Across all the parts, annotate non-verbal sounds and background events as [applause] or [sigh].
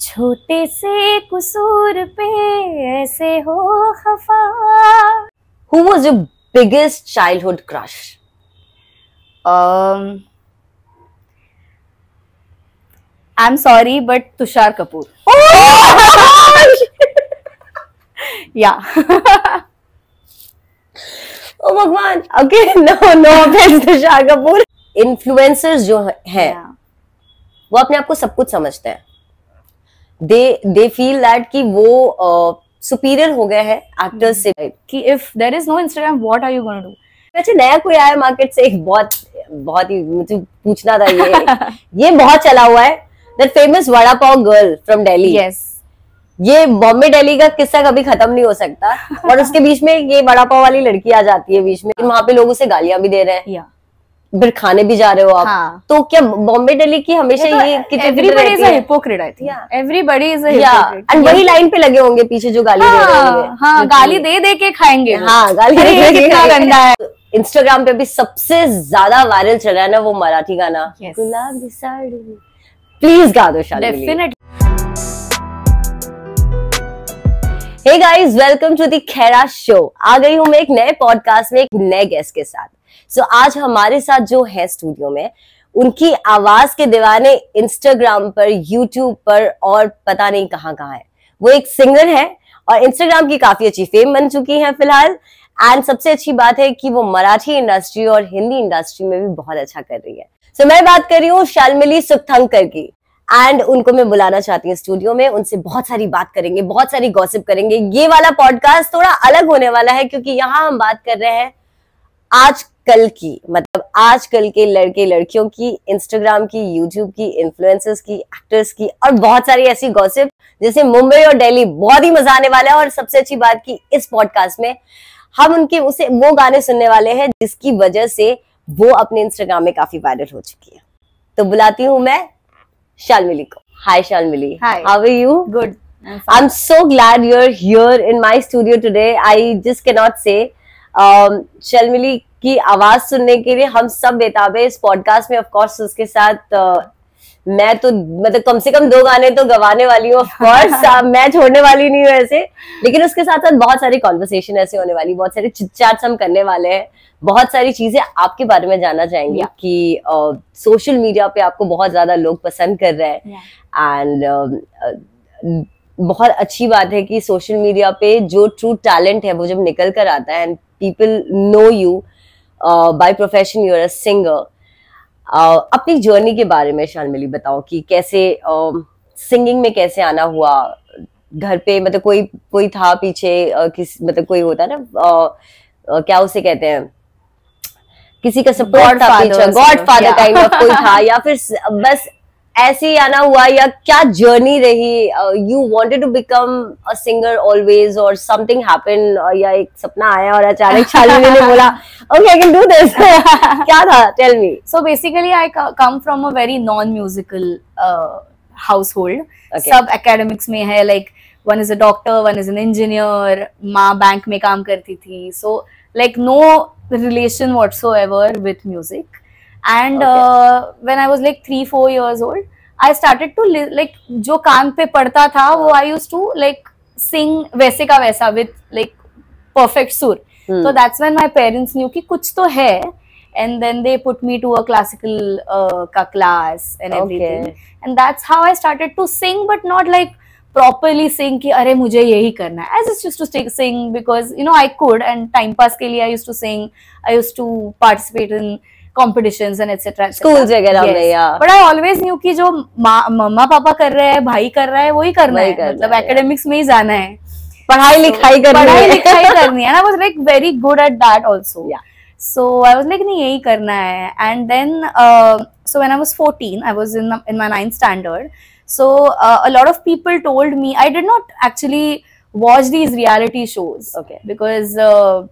छोटे से कसूर पे ऐसे हो खफा। Who was your biggest childhood crush I am sorry but Tusshar Kapoor या भगवान again no no Tusshar Kapoor influencers जो है yeah. वो अपने आप को सब कुछ समझते हैं। दे दे फील दैट कि वो सुपीरियर uh, हो गए हैं एक्टर्स से। कि if there is no Instagram what are you gonna do? अच्छा नया कोई आया मार्केट से एक बहुत बहुत ही मुझे पूछना था ये। [laughs] ये बहुत चला हुआ है। That famous vada pav girl from Delhi yes. ये बॉम्बे दिल्ली का किस्सा कभी खत्म नहीं हो सकता। [laughs] और उसके बीच में ये वड़ा पाव वाली लड़की आ जाती है बीच में। वहाँ पे लोग उसे गालियाँ भी दे रहे हैं। Yeah. फिर खाने भी जा रहे हो आप। हाँ। तो क्या बॉम्बे दिल्ली की हमेशा ये कितनी everybody is a रहती है? hypocrite I think. Yeah. everybody is a या hypocrite. एंड वही लाइन पे लगे होंगे पीछे जो गाली दे रहे होंगे। हाँ हाँ गाली दे दे के खाएँगे। हाँ गाली दे दे कितना गंदा है। इंस्टाग्राम पे भी सबसे ज़्यादा वायरल चल रहा है ना वो मराठी गाना. गुलाबी साड़ी। प्लीज़ गा दो Shalini definitely hey guys welcome to the Khaira show आ गई हूँ मैं एक नए पॉडकास्ट में एक नए गेस्ट के साथ। सो so, आज हमारे साथ जो है स्टूडियो में उनकी आवाज़ के दीवाने इंस्टाग्राम पर यूट्यूब पर और पता नहीं कहाँ कहाँ है। वो एक सिंगर है और इंस्टाग्राम की काफ़ी अच्छी फेम बन चुकी है फ़िलहाल। एंड सबसे अच्छी बात है कि वो मराठी इंडस्ट्री और हिंदी इंडस्ट्री में भी बहुत अच्छा कर रही है। सो so, मैं बात कर रही हूँ शालमिली सुखथंकर की। एंड उनको मैं बुलाना चाहती हूँ स्टूडियो में। उनसे बहुत सारी बात करेंगे बहुत सारी गॉसिप करेंगे। ये वाला पॉडकास्ट थोड़ा अलग होने वाला है क्योंकि यहाँ हम बात कर रहे हैं आजकल की मतलब आजकल के लड़के लड़कियों की इंस्टाग्राम की यूट्यूब की इन्फ्लुएंसर्स की एक्टर्स की और बहुत सारी ऐसी गॉसिप जैसे मुंबई और दिल्ली बहुत ही मज़ा आने वाला है और सबसे अच्छी बात की इस पॉडकास्ट में हम उनके उसे वो गाने सुनने वाले हैं जिसकी वजह से वो अपने इंस्टाग्राम में काफ़ी वायरल हो चुकी है तो बुलाती हूँ मैं शालमिली को hi Shalmili. How are you good I I'm so glad you're here in my studio today. I just cannot say. Um, Sharmili की आवाज़ सुनने के लिए हम सब बेताबे इस पॉडकास्ट में ऑफ़ कोर्स उसके साथ मैं तो मतलब कम से कम दो गाने तो गवाने वाली हूँ ऑफ़ कोर्स [laughs] मैं छोड़ने वाली नहीं हूँ ऐसे लेकिन उसके साथ साथ बहुत सारी कॉन्वर्सेशन ऐसे होने वाली बहुत सारे चिट हम करने वाले हैं बहुत सारी चीज़ें आपके बारे में जानना चाहेंगे Yeah. कि सोशल uh, मीडिया पे आपको बहुत ज़्यादा लोग पसंद कर रहे हैं एंड yeah. uh, बहुत अच्छी बात है कि सोशल मीडिया पे जो ट्रू टैलेंट है वो जब निकल कर आता है and people know you by profession you are a singer अपनी जर्नी के बारे में शानमिली बताओ कि कैसे सिंगिंग uh, में कैसे आना हुआ? घर पे मतलब कोई कोई था पीछे uh, किस मतलब कोई होता है ना uh, uh, क्या उसे कहते हैं? किसी का सपोर्ट था पीछे गॉड फादर काइंड ऑफ़ कोई था [laughs] या फिर बस ऐसे ही आना हुआ या क्या जर्नी रही? You wanted to become a singer always और समथिंग हैपन या एक सपना आया और अचानक शालिनी ने [laughs] बोला okay I can do this क्या था? Tell me so basically I come from a very non musical household सब एकेडमिक्स में है like one is a doctor one is an engineer माँ बैंक में काम करती थी. So like no relation whatsoever with music Okay. uh, when I was like three four years old, I started to li- like जो कान पे पड़ता था वो I used to like sing वैसे का वैसा with like perfect सुर. Hmm. So that's when my parents knew कि कुछ तो है and then they put me to a classical uh, ka class and Okay. everything and that's how I started to sing but not like properly sing कि अरे मुझे यही करना है I just used to stay, sing because you know I could and time pass के लिए I used to sing I used to participate in etc Schools वगैरह में, yeah. but I always knew जो मम्मा पापा कर रहे हैं भाई कर रहा है वही करना है मतलब है, academics में ही जाना है पढ़ाई लिखाई करनी पढ़ाई है लिखाई करनी है was like very good at that also Yeah. so I was like नहीं यही करना है and then uh, so when I was 14 I was in in my ninth standard so uh, a lot of people told me I did not actually watch these reality shows Okay. because uh,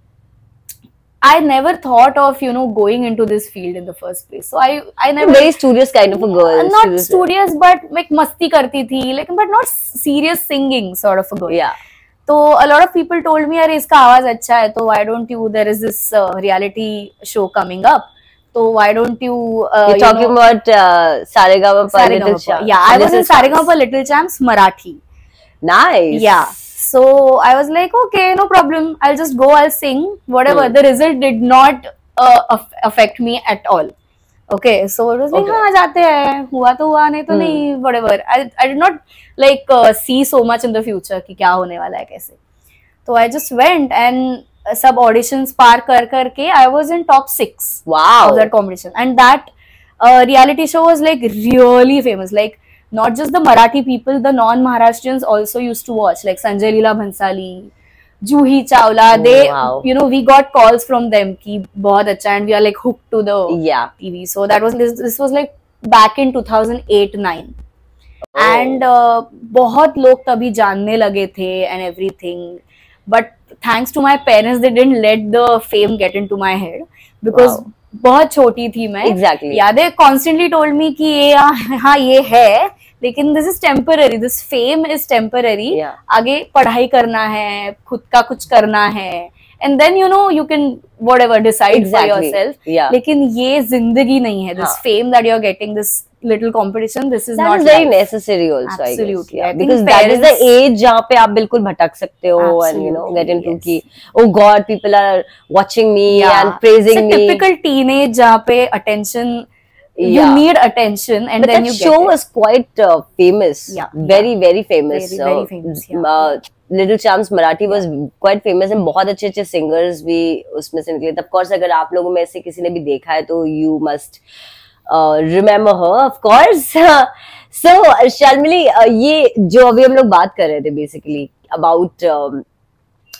I never thought of you know going into this field in the first place so I I never very studious kind of a girl uh, not She was- studious but like मस्ती करती थी like but not serious singing sort of a girl yeah तो a lot of people told me अरे इसका आवाज़ अच्छा है तो why don't you there is this uh, reality show coming up So why don't you? Uh, You're you talking know, about uh, Saregama pa Little Saregama pa. Champs. Yeah, I was Little So I was like, okay, no problem. I'll just go. I'll sing. Whatever. Hmm. The result did not uh, affect me at all. Okay. So it was like, Okay. हाँ जाते हैं हुआ तो हुआ नहीं तो Hmm. नहीं whatever. I I did not like uh, see so much in the future कि क्या होने वाला है कैसे. तो I just went and uh, सब auditions पार कर करके I was in top six Wow. of that competition and that uh, reality show was like really famous like not just the marathi people the non maharashtrians also used to watch like sanjay leela bhansali juhi chawla Oh, they wow. you know we got calls from them ki bahut acha and we are like hooked to the Yeah. tv so that was this, this was like back in 2008 9 Oh. And बहुत लोग तभी जानने लगे थे and everything but thanks to my parents they didn't let the fame get into my head because Wow. बहुत छोटी थी मैं Exactly. या दे कॉन्स्टेंटली टोल्ड मी कि ये हाँ हाँ, ये है लेकिन this is temporary this fame is temporary आगे पढ़ाई करना है खुद का कुछ करना है and then you know you can whatever decide for. Yourself. लेकिन ये ज़िंदगी नहीं है दिस हाँ. Fame that you are getting this little competition this is That not is very life. necessary also, absolutely I guess. Yeah, I because that is the parents- age जहाँ पे आप बिल्कुल भटक सकते हो and you know get into yes. कि oh God people are watching me Yeah. and praising me. typical teenage जहाँ पे attention you need attention and But then that you show was quite uh, famous. Yeah, Very very famous. Very, very famous, yeah. uh, Little Champs Marathi was quite famous and बहुत अच्छे अच्छे singers भी उसमें से निकले. Of course अगर आप लोगों में से किसी ने भी देखा है तो you must uh, remember her of course. so Sharmili uh, ये जो अभी हम लोग बात कर रहे थे basically about um,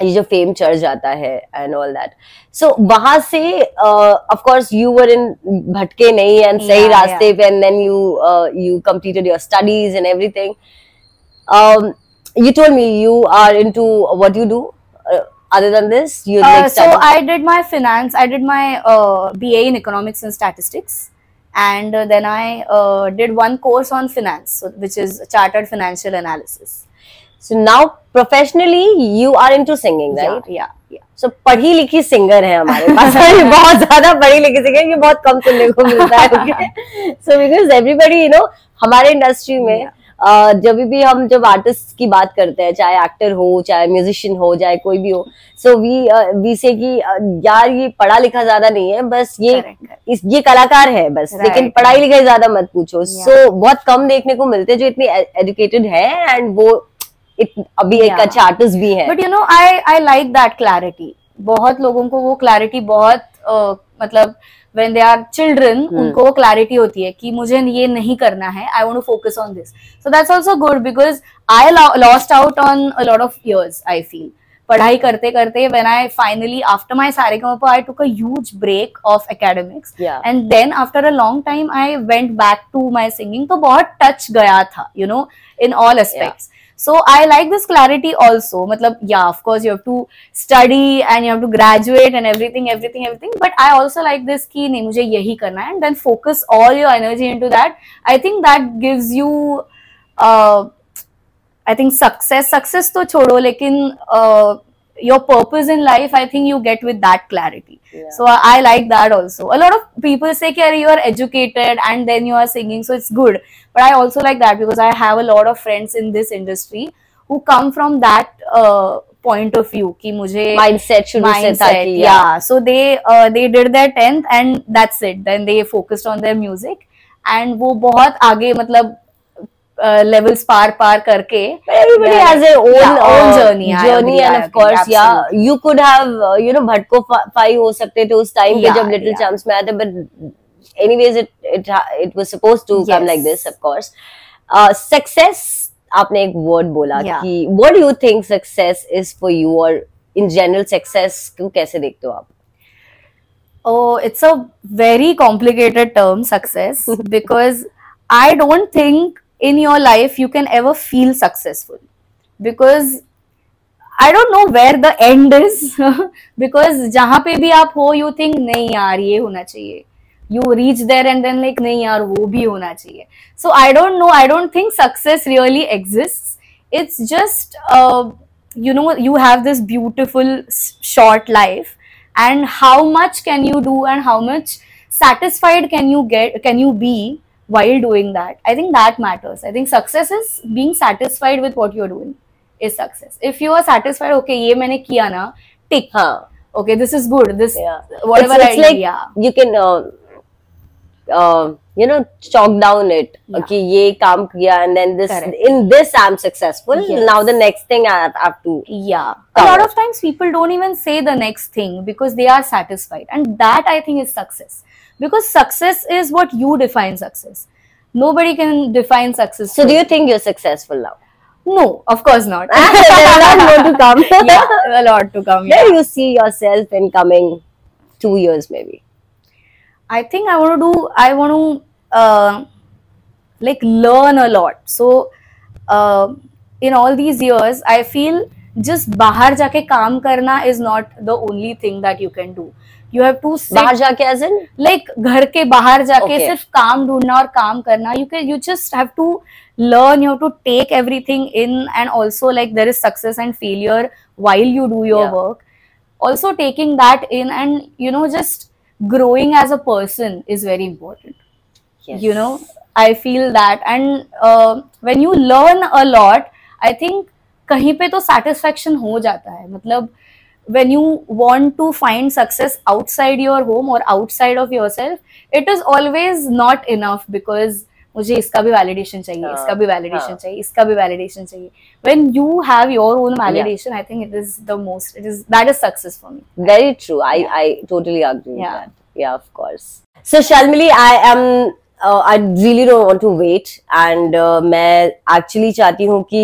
ये जो फेम चढ़ जाता है एंड ऑल दैट सो वहाँ से of course you were in भटके नहीं एंड सही रास्ते पे and then you you completed your studies and everything you told me you are into what you do uh, other than this you Uh, like so I did my finance. I did my uh, BA in economics and statistics, and uh, then I uh, did one course on finance, which is chartered financial analysis. So now professionally you are into singing right Yeah, yeah, yeah. So पढ़ी लिखी singer है हमारे पास [laughs] बहुत ज़्यादा पढ़ी लिखी singer ये बहुत कम सुनने को मिलता है so because everybody you know हमारे इंडस्ट्री में uh, जब भी हम जब आर्टिस्ट की बात करते हैं चाहे एक्टर हो चाहे म्यूजिशियन हो चाहे कोई भी हो सो वी वी से कि यार ये पढ़ा लिखा ज़्यादा नहीं है बस ये Correct. इस ये कलाकार है बस Right. लेकिन पढ़ाई लिखाई ज़्यादा मत पूछो सो बहुत कम देखने को मिलते हैं जो इतनी एजुकेटेड है एंड वो अभी एक अच्छा आर्टिस्ट भी है। But you know I I like that clarity बहुत लोगों को वो क्लैरिटी बहुत uh, मतलब वेन दे आर चिल्ड्रन उनको वो क्लैरिटी होती है कि मुझे ये नहीं करना है I want focus on this so that's also good because I lost out on lot of years I feel पढ़ाई करते करते when I finally after my सारे I took a break of academics and then after a long time I went back to my singing तो बहुत touch गया था you know in all aspects So I like this clarity also. Matlab, yeah, of course, you have to study and you have to graduate and everything, everything, everything. But I also like this ki nahi, mujhe yahi karna and then focus all your energy into that. I think that gives you, uh, I think success. Success to chodo, lekin uh, your purpose in life I think you get with that clarity Yeah. so I, I like that also a lot of people say कि you are educated and then you are singing so it's good but I also like that because I have a lot of friends in this industry who come from that uh, point of view कि मुझे mindset शुरू से था mindset कि yeah so they uh, they did their 10th and that's it then they focused on their music and वो बहुत आगे मतलब लेवल्स पार पार करके But everybody Yeah. has their own, Yeah, own uh, journey, journey agree, and of course, yeah, you could have, uh, you know, भटको फाई हो सकते थे उस टाइम पे जब लिटिल yeah. चैम्प्स में आए थे but anyways it it it was supposed to yes. come like this of course uh, success आपने एक वर्ड बोला Yeah. कि what do you think success is for you or in general success को कैसे देखते हो आप Oh, it's a very complicated term, success, because I don't think in your life you can ever feel successful. Because I don't know where the end is. because जहाँ पे भी आप हो, you think नहीं यार ये होना चाहिए. You reach there and then like नहीं यार वो भी होना चाहिए. So I don't know. I don't think success really exists. It's just uh, you know you have this beautiful s- short life and how much can you do and how much satisfied can you get can you be while doing that i think that matters. I think success is being satisfied with what you're doing is success. If you are satisfied okay ye maine kiya na tick. Okay this is good. This yeah. whatever it's, it's i like yeah you can uh, uh, you know chalk down it. Yeah. okay ye kaam kiya and then this Correct. in this i'm successful Yes. now the next thing i have, I have to yeah. A lot of times people don't even say the next thing because they are satisfied and that i think is success because success is what you define success. Nobody can define success so do you think you're successful now? No of course not. Ah, There's a lot more to come. [laughs] Yeah a lot to come yeah. do you see yourself in coming two years maybe? I think i want to do i want to uh, like learn a lot. So uh, in all these years i feel just bahar jaake kaam karna is not the only thing that you can do. You have to बाहर जाके as in like घर के बाहर जाके okay. सिर्फ़ काम ढूंढना और काम करना। You can you just have to learn you have to take everything in and also like there is success and failure while you do your work also taking that in and you know just growing as a person is very important you know I feel that and when you learn a lot I think कहीं पे तो satisfaction हो जाता है। मतलब when you want to find success outside your home or outside of yourself it is always not enough because मुझे इसका भी validation चाहिए हाँ, इसका भी validation हाँ. चाहिए इसका भी validation चाहिए when you have your own validation i think it is the most it is that is success for me Very true. I I totally agree Yeah. with that. Yeah, of course. So Shalmili, I am. Uh, I really don't want to wait, and uh, मैं actually चाहती हूँ कि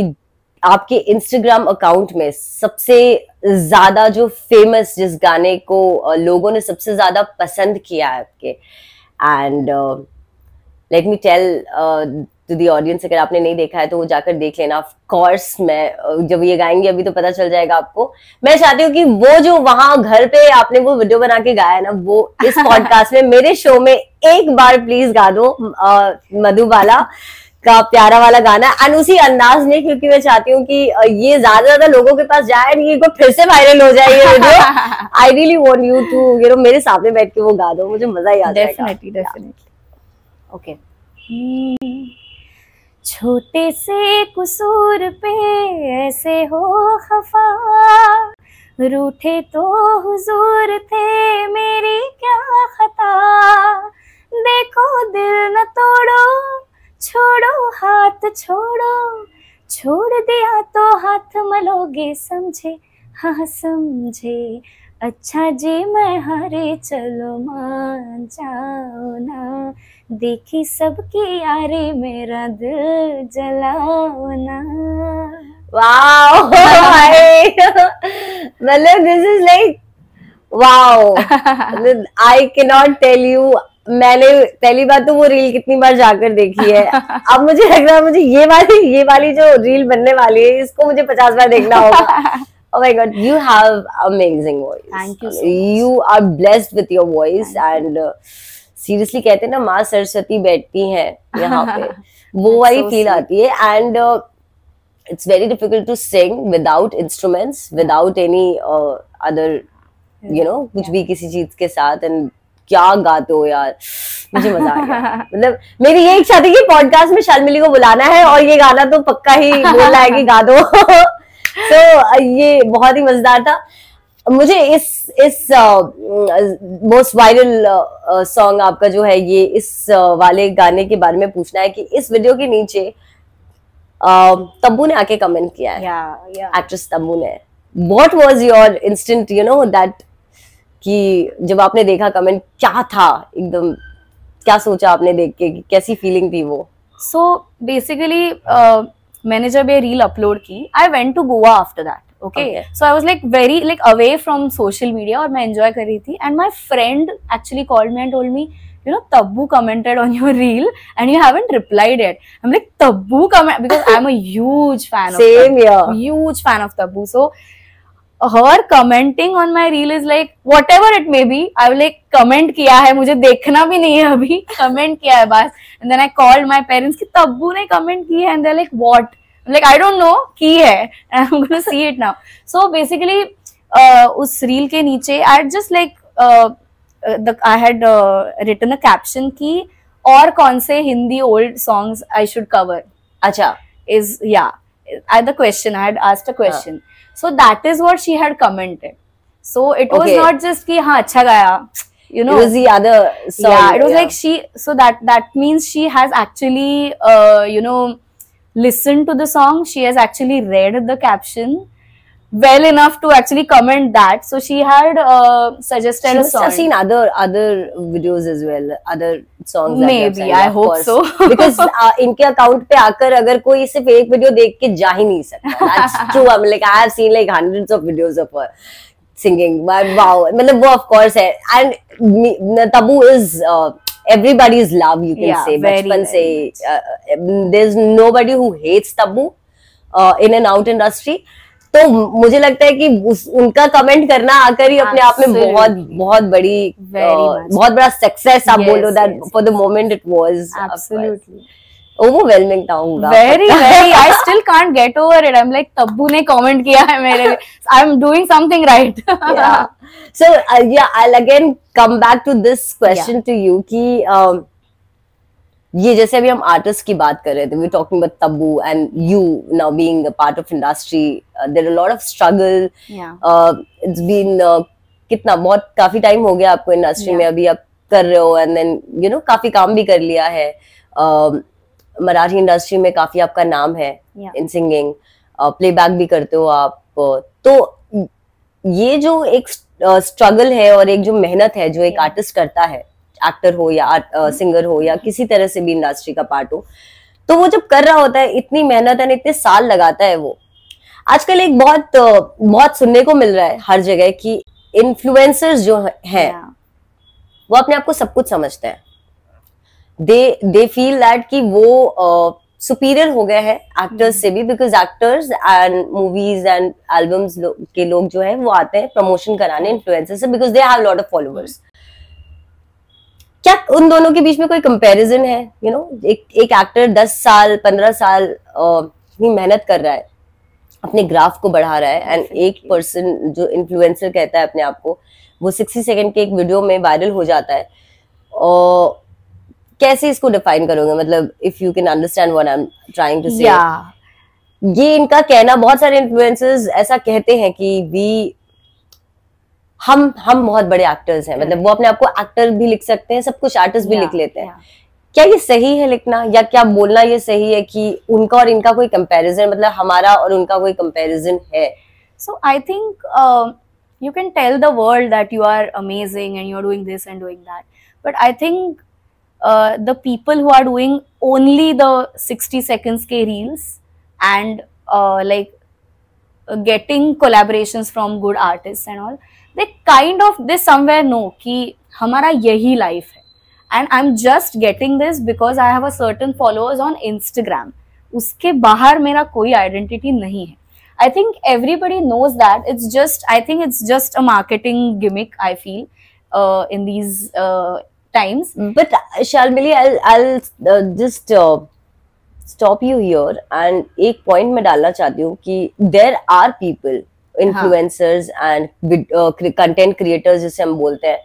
आपके Instagram account में सबसे ज़्यादा जो famous जिस गाने को लोगों ने सबसे ज़्यादा पसंद किया है आपके। And let me tell to the audience अगर आपने नहीं देखा है तो वो जाकर देख लेना। ऑफ़ कोर्स मैं जब ये गाएँगे अभी तो पता चल जाएगा आपको। मैं चाहती हूँ कि वो जो वहाँ घर पे आपने वो वीडियो बना के गाया है ना वो इस [laughs] पॉडकास्ट में मेरे शो में एक बार प्लीज़ गा दो uh, मधुबाला। का प्यारा वाला गाना एंड उसी अंदाज में क्योंकि मैं चाहती हूँ कि ये ज़्यादा ज़्यादा लोगों के पास जाए and ये को फिर से वायरल हो जाए ये video I really want you to you know मेरे सामने बैठ के वो गा दो मुझे मज़ा ही आ जाएगा। डेफिनेटली डेफिनेटली ओके छोटे से कसूर पे ऐसे हो खफा। रूठे तो हुजूर थे मेरी हाथ छोड़ो छोड़ दिया तो हाथ मलोगे समझे। हाँ समझे। अच्छा जी मैं हारे चलो मान जाओ ना। देखी सबकी यारी मेरा दिल जलाओ ना। वाओ मतलब this is like wow. I can not tell you मैंने पहली बात तो वो रील कितनी बार जाकर देखी है अब मुझे लग रहा है मुझे ये वाली ये वाली जो रील बनने वाली है इसको मुझे पचास बार देखना होगा Oh my god, you have amazing voice. Thank you so You are blessed with your voice Thank and uh, seriously कहते हैं ना माँ सरस्वती बैठती हैं यहाँ पे वो वाली so फील sweet. आती है and it's very difficult to sing without instruments without any uh, other you know कुछ भी किसी चीज़ के साथ and क्या गाते हो यार? मुझे मज़ा आ गया। मतलब मेरी ये इच्छा थी कि पॉडकास्ट में शालमिली को बुलाना है और ये गाना तो पक्का ही बोलना है कि गा दो। [laughs] तो ये बहुत ही मज़ेदार था। मुझे इस इस मोस्ट वायरल सॉन्ग आपका जो है ये इस uh, वाले गाने के बारे में पूछना है कि इस वीडियो के नीचे uh, तब्बू ने आके कमेंट किया है। Yeah yeah. एक्ट्रेस तब्बू ने। What was your instant you know that कि जब आपने देखा कमेंट क्या था? एकदम क्या सोचा आपने देख के? कैसी फीलिंग थी वो? सो बेसिकली मैंने जब ये रील अपलोड की I went to Goa after that okay so I was like very like away from social media और मैं एंजॉय कर रही थी and my friend actually called me and told me you know tabbu commented on your reel and you haven't replied yet. I'm like tabbu comment because i'm a huge fan of same Taboo. ईयर huge fan of taboo. So her commenting on my reel is like whatever it may be I like comment किया है मुझे देखना भी नहीं है अभी comment किया है बस। And then I called my parents की तब्बू ने कमेंट किया है and like what like I don't know की है? See it now so basically उस रील के नीचे I just like I had return a caption की और कौन से Hindi old songs I should cover अच्छा इज़ या I the question I had asked a question so that is what she had commented. So it was not just ki ha acha gaya you know? It was the other song, yeah it was like she so that that means she has actually uh, you know listened to the song. She has actually read the caption well enough to actually comment that so she had uh, suggested She a must song have seen other other videos as well, other songs. that you have Maybe, sent, I of hope course. so. [laughs] because uh, इनके account पे आकर अगर कोई सिर्फ एक video देख के जा ही नहीं सकता. That's [laughs] true. I'm like I have seen like hundreds of videos of her singing. But wow, मतलब वो of course है. And me- Tabu is uh, everybody's love. You can Yeah, say very, बचपन से. very Uh, there's nobody who hates Tabu uh, in and out industry. तो मुझे लगता है कि उस, उनका कमेंट करना आकर ही अपने आप में बहुत बहुत बड़ी uh, बहुत बड़ा सक्सेस आप बोलो that for the moment it was overwhelming था होगा very very i still can't get over it i'm like Tabu ने comment किया है मेरे i'm doing something right yeah so uh, yeah i'll again come back to this question to you कि um, ये जैसे अभी हम आर्टिस्ट की बात कर रहे थे we talking about Tabu and you now being a part of industry there are lot of struggle it's been कितना बहुत काफ़ी टाइम हो गया आपको इंडस्ट्री yeah. में अभी आप कर रहे हो एंड देन यू नो काफ़ी काम भी कर लिया है um, मराठी इंडस्ट्री में काफ़ी आपका नाम है इन सिंगिंग प्लेबैक भी करते हो आप uh, तो ये जो एक स्ट्रगल है और एक जो मेहनत है जो एक Yeah. आर्टिस्ट करता है एक्टर हो या सिंगर हो या किसी तरह से भी इंडस्ट्री का पार्ट हो तो वो जब कर रहा होता है इतनी मेहनत एंड इतने साल लगाता है वो। आजकल एक बहुत बहुत सुनने को मिल रहा है हर जगह कि इन्फ्लुएंसर्स जो है वो अपने आप को सब कुछ समझते हैं। दे दे फील दैट कि वो सुपीरियर uh, हो गए हैं एक्टर्स से भी because actors and movies and albums के लोग जो है वो आते हैं प्रमोशन कराने इन्फ्लुएंसर से because they have lot of followers क्या उन दोनों के बीच में कोई कंपैरिजन है? यू you नो know, एक एक एक्टर दस साल पंद्रह साल इतनी मेहनत कर रहा है अपने ग्राफ को बढ़ा रहा है एंड एक पर्सन जो इन्फ्लुएंसर कहता है अपने आप को वो 60 सेकंड के एक वीडियो में वायरल हो जाता है। और कैसे इसको डिफाइन करोगे? मतलब if you can understand what I am trying to say ये इनका कहना बहुत सारे इन्फ्लुएंसर्स ऐसा कहते हैं कि वी हम हम बहुत बड़े एक्टर्स हैं। मतलब वो अपने आप को एक्टर भी लिख सकते हैं सब कुछ आर्टिस्ट भी लिख लेते हैं। क्या ये सही है लिखना? या क्या बोलना ये सही है कि उनका और इनका कोई कंपैरिजन मतलब हमारा और उनका कोई कंपैरिजन है? So I think you can tell the world that you are amazing and you are doing this and doing that but I think the people who are doing only the sixty seconds के reels and like getting collaboration from good artist and all kind of this somewhere know कि हमारा यही life है। And I am just getting this because I have a certain followers on Instagram उसके बाहर मेरा कोई identity नहीं है। I think everybody knows that it's just I think it's just a marketing gimmick I feel in these times but I just stop you here and एक point में डालना चाहती हूँ कि there are people uh, cre- content creators जिसे हम बोलते हैं।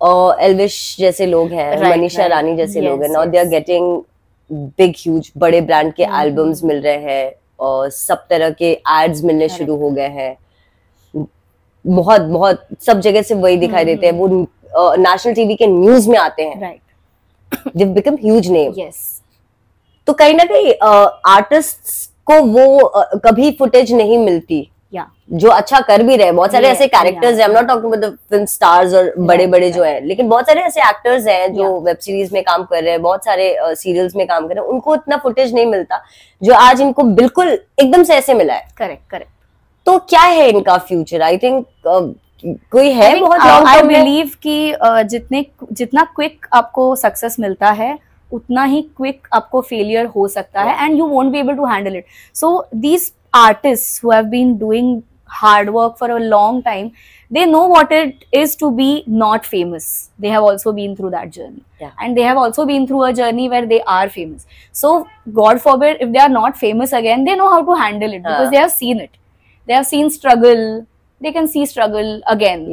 और एल्विश जैसे लोग हैं मनीषा. रानी जैसे लोग हैं। Now they are getting big huge बड़े ब्रांड के एल्बम्स मिल रहे हैं और सब तरह के एड्स मिलने. शुरू हो गए हैं। बहुत बहुत सब जगह से वही दिखाई हम्म, देते हैं। वो नेशनल टीवी के न्यूज़ में आते हैं. They become huge name Yes. तो कहीं ना कहीं आर्टिस्ट को वो कभी फुटेज नहीं मिलती। Yeah. जो अच्छा कर भी रहे बहुत सारे Yeah, ऐसे कैरेक्टर्स हैं। I am yeah. Not talking about film stars और बड़े बड़े जो हैं। लेकिन बहुत सारे ऐसे एक्टर्स हैं जो Yeah. वेब सीरीज़ में काम कर रहे हैं। बहुत सारे सीरियल्स में काम कर रहे हैं। उनको इतना फुटेज नहीं मिलता जो आज इनको बिल्कुल एकदम से ऐसे मिला है। करेक्ट करेक्ट तो क्या है इनका फ्यूचर आई थिंक कोई है I बहुत uh, में? believe कि uh, जितने जितना क्विक आपको सक्सेस मिलता है उतना ही क्विक आपको फेलियर हो सकता है and you won't be able to handle it so these artist who doing hard work for a long time they know what it is to be not famous they have also been through that journey and they have also been through a journey where they are famous so god for if they are not famous again they know how to handle it because they have seen it they have seen struggle they can see struggle again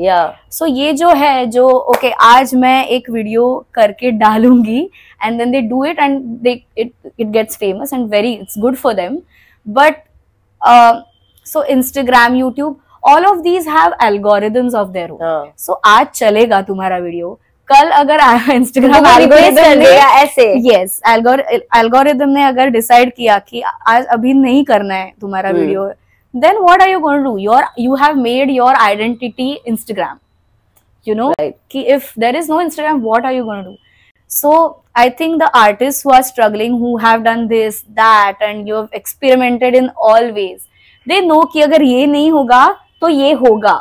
so ये जो है जो okay okay, आज मैं एक video करके डालूँगी And then they do it and they it it gets famous and very it's good for them but so Instagram YouTube all of these have algorithms of their own so आज चलेगा तुम्हारा video कल अगर Instagram [laughs] ऐसे yes algorithm ने अगर decide किया कि आज अभी नहीं करना है तुम्हारा video then what are you going to do your you have made your identity instagram you know Right. ki if there is no instagram what are you going to do So i think the artists who are struggling who have done this that and you have experimented in all ways they know कि अगर ये नहीं होगा तो ये होगा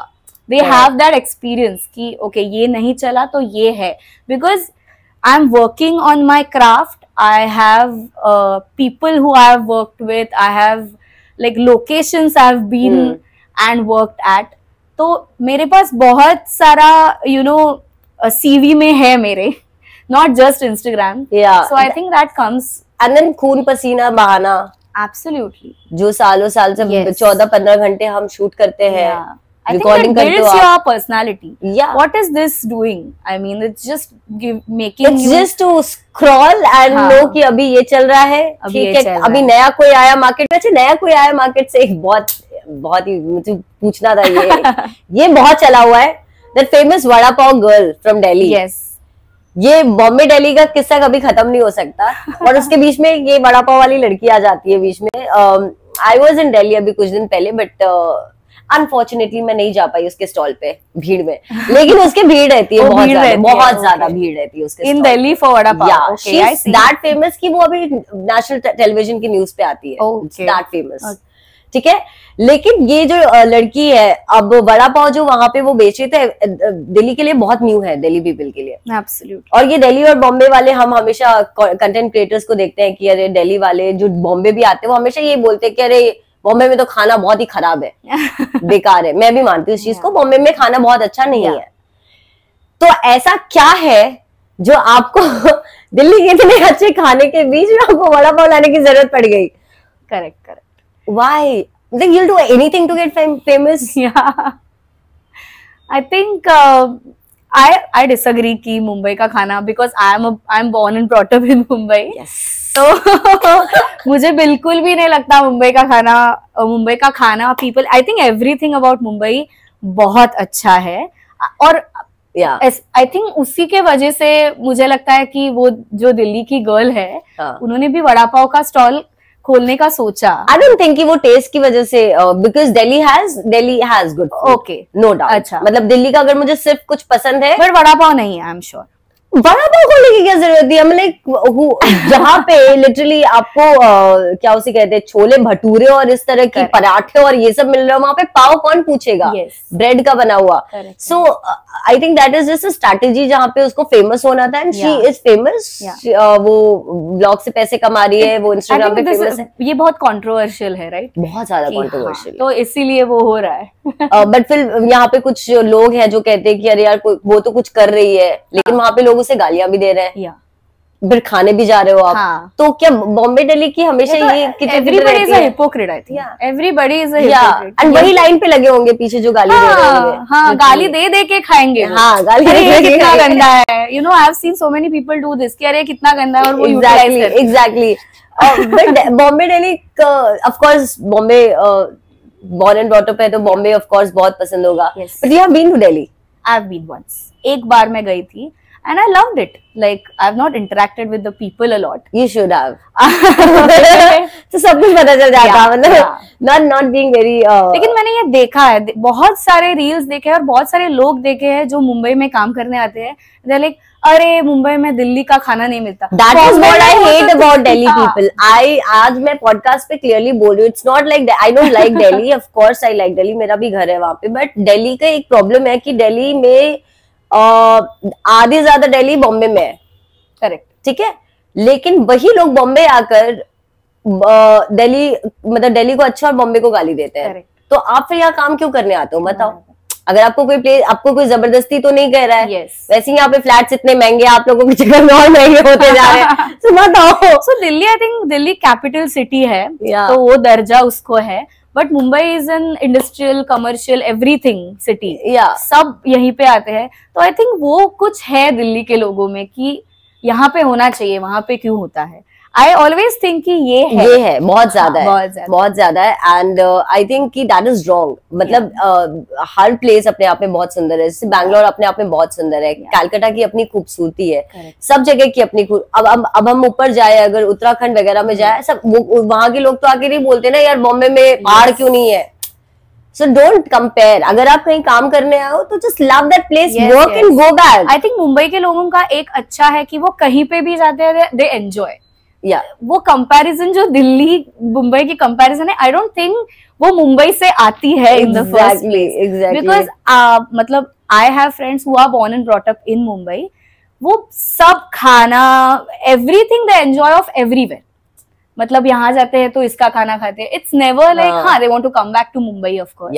they Yeah. have that experience कि okay ये नहीं चला तो ये है because i'm working on my craft i have uh, people who i have worked with i have like locations i've been Hmm. and worked at तो मेरे पास बहुत सारा यू नो सीवी में है मेरे नॉट जस्ट इंस्टाग्राम या so I think that comes and then खून पसीना बहाना एब्सोल्युटली जो सालों साल से चौदह पंद्रह घंटे हम शूट करते हैं। I think Recording builds your personality. Yeah. What is this doing? I mean, it's just give, making it's you. Just to scroll and हाँ. नो कि अभी ये चल रहा है। अभी ये चल रहा अभी नया कोई आया मार्केट में अच्छा नया कोई आया मार्केट से? एक बहुत बहुत ही मुझे पूछना था ये। [laughs] ये बहुत चला हुआ है। That famous vada pav girl from Delhi yes. ये बॉम्बे डेली का किस्सा कभी खत्म नहीं हो सकता [laughs] और उसके बीच में ये वड़ा पाव वाली लड़की आ जाती है बीच में आई वॉज़ इन डेली अभी कुछ दिन पहले बट अनफॉर्चुनेटली मैं नहीं जा पाई उसके स्टॉल पे भीड़ में [laughs] लेकिन उसकी भीड़ रहती है बहुत ज़्यादा बहुत ज़्यादा भीड़ रहती है उसके In stall पे। Delhi for vada pav. Yeah, okay, I she's see. that famous कि वो अभी नेशनल टेलीविज़न की न्यूज़ पे आती है. That famous. ठीक है लेकिन ये जो लड़की है अब वड़ा पाव जो वहाँ पे वो बेच रहे थे दिल्ली के लिए बहुत न्यू है दिल्ली पीपल के लिए Absolutely. और ये दिल्ली और बॉम्बे वाले हम हमेशा कंटेंट क्रिएटर्स को देखते हैं कि अरे दिल्ली वाले जो बॉम्बे भी आते हैं वो हमेशा ये बोलते हैं कि अरे बॉम्बे में तो खाना बहुत ही खराब है [laughs] बेकार है मैं भी मानती हूँ इस चीज़ को बॉम्बे में खाना बहुत अच्छा नहीं. है तो ऐसा क्या है जो आपको [laughs] दिल्ली के इतने अच्छे खाने के बीच में आपको वड़ा पाव लाने की ज़रूरत पड़ गई correct correct. Why like you'll do anything to get fam- famous yeah i think uh, i i disagree ki mumbai ka khana because i am a i'm born and brought up in mumbai yes तो मुझे बिल्कुल भी नहीं लगता मुंबई का खाना मुंबई का खाना people I think everything about Mumbai बहुत अच्छा है और आई थिंक उसी के वजह से मुझे लगता है कि वो जो दिल्ली की गर्ल है हाँ। उन्होंने भी वड़ा पाव का स्टॉल खोलने का सोचा। आई डोंट थिंक कि वो टेस्ट की वजह से because Delhi has Delhi has good okay no doubt अच्छा। मतलब दिल्ली का अगर मुझे सिर्फ़ कुछ पसंद है बट वड़ा पाव नहीं है I am sure vada pav खोलने की क्या ज़रूरत थी? हम लाइक जहाँ पे लिटरली आपको अ, क्या उसे कहते हैं छोले भटूरे और इस तरह की पराठे और ये सब मिल रहे हो वहाँ पे पाव कौन पूछेगा? Yes. ब्रेड का बना हुआ। So I think that is just strategy जहाँ पे उसको फ़ेमस होना था एंड शी इज़ फ़ेमस वो ब्लॉग से पैसे कमा रही है वो इंस्टाग्राम पे फ़ेमस है। ये बहुत कॉन्ट्रोवर्शियल है राइट बहुत ज़्यादा कॉन्ट्रोवर्शियल तो इसीलिए वो हो रहा है। बट फिर यहाँ पे कुछ लोग हैं जो कहते हैं कि अरे यार वो तो कुछ कर रही है लेकिन वहाँ पे लोग उसे गालियाँ भी दे रहे हैं। फिर खाने भी जा रहे हो आप। हाँ। तो क्या बॉम्बे दिल्ली की हमेशा ये कितनी is a hypocrite I think Yeah. Is या हिपोक्रेट एंड वही लाइन पे लगे होंगे पीछे जो गाली हाँ, दे रहे होंगे। हाँ हाँ गाली दे दे के खाएँगे हाँ, गाली दे दे कितना गंदा है। You know I have seen so many people do this कि अरे कितना गंदा है और वो utilize exactly exactly but Bombay Delhi of course Bombay born and brought up है तो बॉम्बे ऑफ़ कोर्स बहुत पसंद होगा। But you have been to Delhi I have been once एक बार मैं गई थी। And I loved it like I have not interacted with the people a lot you should have तो सब कुछ पता चल जाता Yeah, मतलब yeah. Not not being very लेकिन मैंने ये देखा है बहुत सारे रील्स देखे हैं और बहुत सारे लोग देखे हैं जो मुंबई में काम करने आते हैं दे लाइक अरे मुंबई में दिल्ली का खाना नहीं मिलता That is Bombay what में I वो hate तो about ठीक Delhi था। people. I आज मैं पॉडकास्ट पे क्लियरली बोल रही हूँ it's not like I don't like Delhi of course I like Delhi मेरा भी घर है वहाँ पे बट दिल्ली का एक प्रॉब्लम है कि दिल्ली में आधी ज़्यादा दिल्ली बॉम्बे में है। करेक्ट ठीक है? लेकिन वही लोग बॉम्बे आकर दिल्ली मतलब दिल्ली को अच्छा और बॉम्बे को गाली देते हैं। Correct. तो आप फिर यहाँ काम क्यों करने आते हो? बताओ। अगर आपको कोई प्लेस आपको कोई ज़बरदस्ती तो नहीं कह रहा है? Yes. वैसे ही यहाँ पे फ्लैट्स इतने महँगे आप लोगों के में और महँगे होते जा रहे हैं। [laughs] तो बताओ। So Delhi I think Delhi capital city है। Yeah. तो वो दर्जा उसको है। But Mumbai is an industrial commercial everything city या सब यहीं पे आते हैं। तो आई थिंक वो कुछ है दिल्ली के लोगों में कि यहाँ पे होना चाहिए वहाँ पे क्यों होता है। आई ऑलवेज थिंक कि ये है। ये है बहुत ज़्यादा हाँ, है बहुत ज़्यादा। है। एंड आई थिंक कि दैट इज़ रॉन्ग मतलब uh, हर प्लेस अपने आप में बहुत सुंदर है। जैसे बैंगलोर अपने आप में बहुत सुंदर है। कैलकाटा की अपनी खूबसूरती है। Correct. सब जगह की अपनी खूब अब अब अब हम ऊपर जाए अगर उत्तराखंड वगैरह में जाए सब वो वहाँ के लोग तो आके नहीं बोलते ना यार बॉम्बे में पहाड़ क्यों नहीं है? सो डोंट कंपेयर अगर आप कहीं काम करने आए हो तो just love that place work. And go back I think Mumbai के लोगों का एक अच्छा है कि वो कहीं पे भी जाते हैं दे एंजॉय या वो कंपैरिजन जो दिल्ली मुंबई की कंपैरिजन है आई डोंट थिंक वो मुंबई से आती है इन द फ़र्स्ट बिकॉज़ मतलब I have friends who are born and brought up in Mumbai वो सब खाना everything the enjoy of everywhere मतलब यहाँ जाते हैं तो इसका खाना खाते हैं. इट्स नेवर लाइक हाँ। They want to come back to Mumbai of course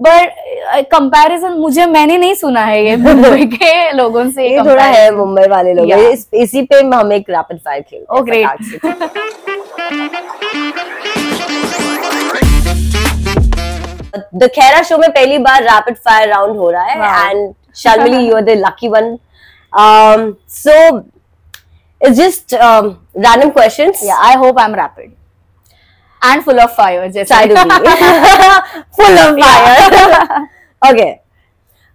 but comparison मुझे मैंने नहीं सुना है ये मुंबई [laughs] के लोगों से ये थोड़ा है मुंबई वाले लोग. इस, इसी पे हम एक रैपिड फायर great. फटाक से। द खेरा शो में पहली बार रैपिड फायर राउंड हो रहा है and Sharmili you are the lucky one so it's just random questions I hope I am rapid and full of fire. Just try to be full of fire [laughs] okay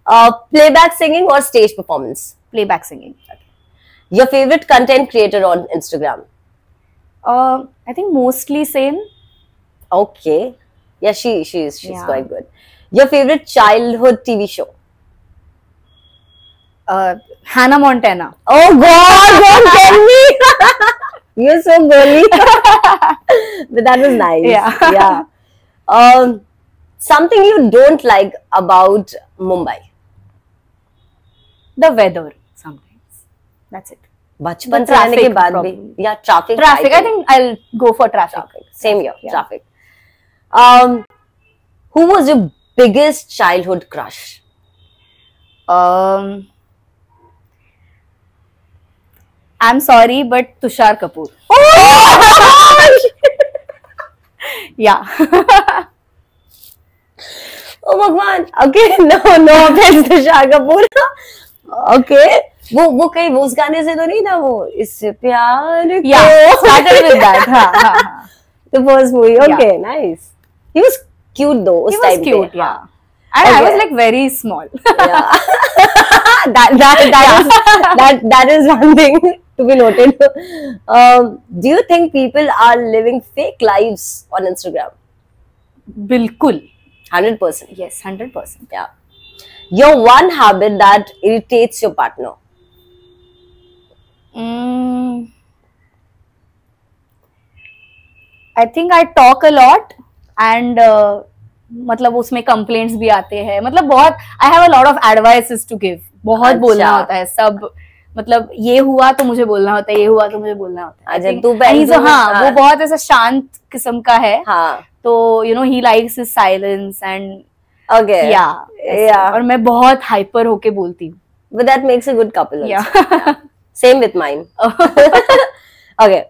uh, playback singing or stage performance playback singing. your favorite content creator on instagram Uh, I think mostly same. Okay. Yeah, she she is she's Yeah. quite good. Your favorite childhood TV show? Uh, Hannah Montana. Oh God! Don't tell me. [laughs] You're so girly. [laughs] [laughs] but that was nice. Yeah. Yeah. Um, something you don't like about Mumbai. The weather sometimes. That's it. बचपन The से आने के traffic बाद भी probably. Yeah traffic Traffic. I think I'll go for traffic. traffic same here Yeah. traffic um who was your biggest childhood crush Um, I'm sorry, but Tushar Kapoor. Yeah. ओ भगवान okay no no offence Tushar Kapoor okay वो वो कहीं वो उस गाने से तो नहीं था वो इससे प्यार. Started with that. [laughs] हाँ, हाँ. The first movie okay nice he was cute though उस time cute. And okay. I was like very small. yeah. [laughs] that that that, yeah. Is, that that is one thing to be noted. Um, do you think people are living fake lives on Instagram? Bilkul. 100%. Yes, 100%. Yeah. Your one habit that irritates your partner? Mm, I think I talk a lot and uh, मतलब उसमें complaints भी आते हैं मतलब बहुत I have a lot of advices to give बहुत अच्छा। बोलना होता है सब मतलब ये हुआ तो मुझे बोलना होता है ये हुआ तो मुझे बोलना होता है अच्छा, तू पहले तो- हाँ। वो बहुत ऐसा शांत किस्म का है हाँ तो you know he likes his silence and okay या Yeah. और मैं बहुत हाइपर होके बोलती हूँ that makes a good couple. also. Yeah. Same with mine. [laughs] [laughs] okay.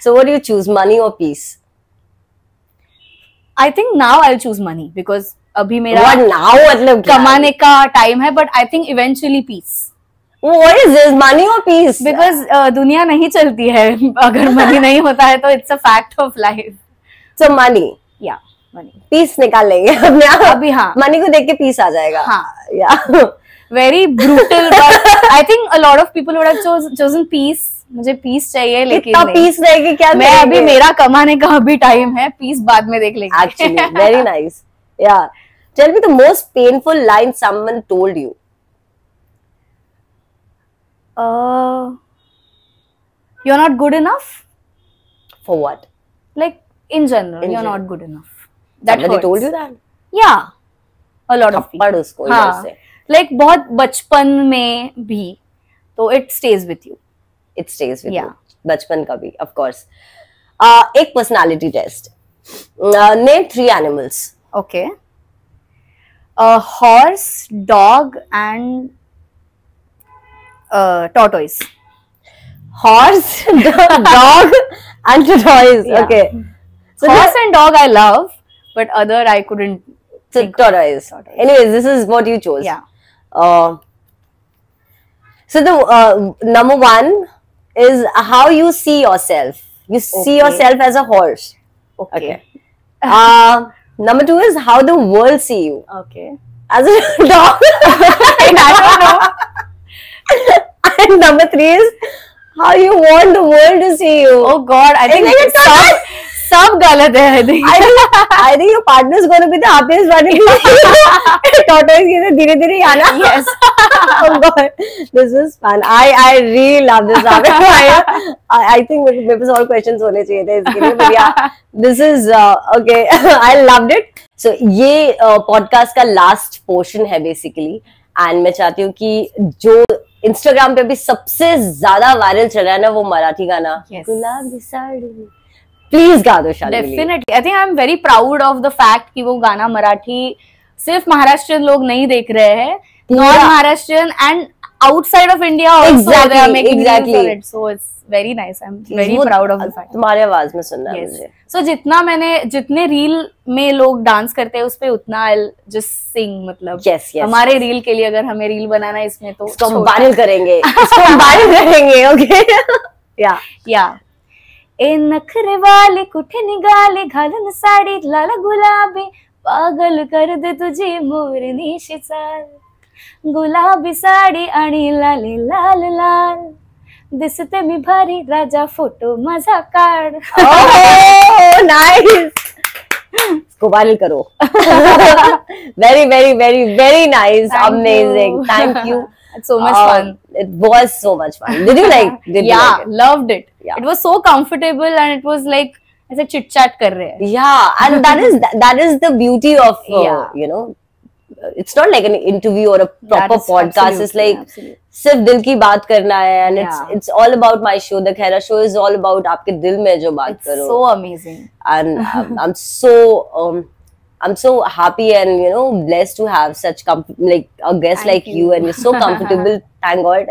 So what do you choose, money or peace? I think now I choose money because अभी मेरा What now? मतलब कमाने का टाइम है but I think eventually peace What is this? Money or peace? Because दुनिया नहीं चलती है [laughs] अगर मनी [laughs] नहीं होता है तो it's a fact of life so money या मनी पीस निकाल लेंगे अपने आप. अभी हाँ Money को देख के पीस आ जाएगा. हाँ. Yeah. Very brutal I think a lot of people would have chosen peace मुझे पीस चाहिए लेकिन इतना peace रहेगी क्या मैं अभी? मेरा कमाने का अभी टाइम है पीस बाद में देख लेंगे. Tell me the most painful line someone told you. uh, you're not good enough For what? like in general In you're general. not good enough that Somebody hurts. told you that? yeah a lot of थप्पड़ people उसको हाँ से. Like बहुत बचपन में भी। तो it stays with you it stays with you बचपन का भी ऑफ़ कोर्स एक personality test name three animals okay horse dog and tortoise horse dog and tortoise okay So horse and dog I love, but other I couldn't. So tortoise. Anyways, this is what Uh, so the uh, number one is how you see yourself. You see Okay. yourself as a horse. Okay. Okay. Uh, number two is how the world see you Okay. as a [laughs] dog. [laughs] I don't know. [laughs] and number three is how you want the world to see you. Oh God, I think like a सब गलत है धीरे धीरे podcast का last portion है basically and मैं चाहती हूँ की जो इंस्टाग्राम पे भी सबसे ज़्यादा वायरल चल रहा है ना वो मराठी गाना। गुलाब yes. प्लीज़ गा दो Shalini definitely I think I am very proud of the fact कि वो गाना मराठी सिर्फ़ महाराष्ट्र लोग नहीं देख रहे हैं। Non Yeah. Maharashtrian and outside of India also they are making exactly. exactly. So it's very nice I am very proud of the fact तुम्हारे आवाज़ में सुनना है मुझे। सो जितना मैंने जितने रील में लोग डांस करते हैं उस पे उतना आई जस्ट सिंग मतलब। Yes, yes, हमारे रील के लिए अगर हमें रील बनाना है इसमें तो इसको हम वायरल करेंगे इसको हम [laughs] वायरल करेंगे ओके या या ए नखरे वाले कुठे निघाले? घालून साडी लाल गुलाबी. पागल कर दे तुझी मोरनीशी चाल गुलाबी साडी आणि लाले लाल लाल. दिसते मी भारी राजा फोटो माझा काढ. वायरल करो. Very very very very nice Thank amazing you. Thank you [laughs] so much fun. it was so much fun did you like [laughs] did you yeah like it? loved it Yeah. it was so comfortable and it was like ऐसे chit chat कर रहे हैं yeah and [laughs] that is that is the beauty of uh, Yeah. you know it's not like an interview or a That proper is podcast it's absolutely, like absolutely. सिर्फ दिल की बात करना है and it's Yeah. it's all about my show the Khera show is all about आपके दिल में जो बात it's करो so amazing and I'm, I'm so um I'm so happy and you know blessed to have such com- like a guest Thank like you. you. and you're so [laughs] comfortable thank god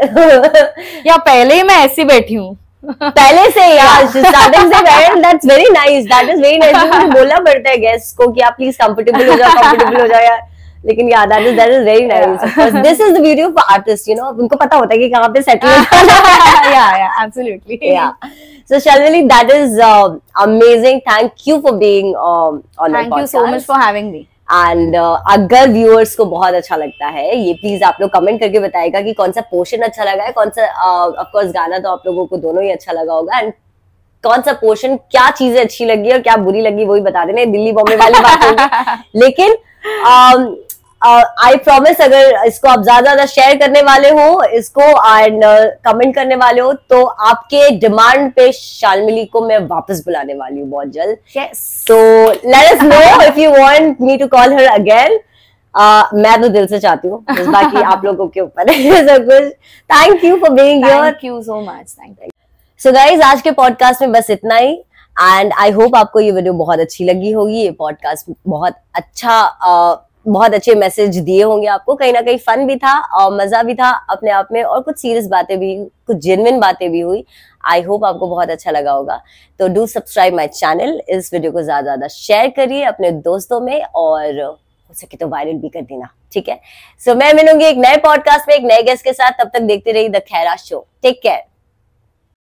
या पहले ही मैं ऐसी बैठी हूँ पहले से यार starting से very that's very nice that is very nice मुझे बोलना पड़ता है गेस्ट को कि आप प्लीज कंफर्टेबल हो जाओ कंफर्टेबल हो जाओ यार लेकिन या that is that is very nice this is the beauty of artist you know उनको पता होता है कि कहाँ पे settle [laughs] yeah, yeah, absolutely. yeah. So Shalini that is uh, amazing. Thank you for being um, on Thank our you so podcast. much for having me. And अगर viewers को बहुत अच्छा लगता है ये प्लीज़ आप लोग कमेंट करके बताएगा कि कौन सा पोर्शन अच्छा लगा है कौन सा ऑफ़ कोर्स गाना तो आप लोगों को दोनों ही अच्छा लगा होगा। एंड कौन सा पोर्शन क्या चीज़ें अच्छी लगी और क्या बुरी लगी वही बता देना ये दिल्ली बॉम्बे वाली बात होगी। [laughs] लेकिन आई प्रॉमिस अगर इसको आप ज़्यादा ज़्यादा शेयर करने वाले हो इसको एंड कमेंट uh, करने वाले हो तो आपके डिमांड पे शालमिली को मैं वापस बुलाने वाली हूँ बहुत जल्द Yes. So let us know if you want me to call her again. Uh, मैं तो दिल से चाहती हूँ बाकी आप लोगों के ऊपर है [laughs] सब कुछ thank you for being here Thank you so much. Thank you. So guys आज के पॉडकास्ट में बस इतना ही एंड आई होप आपको ये वीडियो बहुत अच्छी लगी होगी ये पॉडकास्ट बहुत अच्छा uh, बहुत अच्छे मैसेज दिए होंगे आपको। कहीं ना कहीं फन भी था और मज़ा भी था अपने आप में और कुछ सीरियस बातें भी कुछ जेनविन बातें भी हुई। आई होप आपको बहुत अच्छा लगा होगा। तो डू सब्सक्राइब माई चैनल इस वीडियो को ज़्यादा ज़्यादा शेयर करिए अपने दोस्तों में और हो सके तो वायरल भी कर देना ठीक है? सो so, मैं मिलूँगी एक नए पॉडकास्ट में एक नए गेस्ट के साथ। तब तक देखते रहिए the Khaira show take care